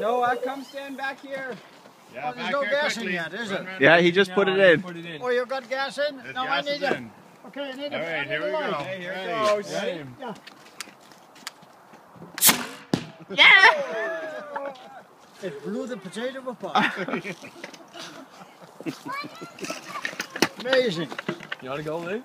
No, I come stand back here. Yeah, Oh, there's no gas in yet, is it? Yeah, he just put it in. Put it in. Oh, you got gas in? No, gas I need it. Okay, I need it. All right, here we go. here Yeah. It blew the potato apart. Amazing. You want to go, Lou?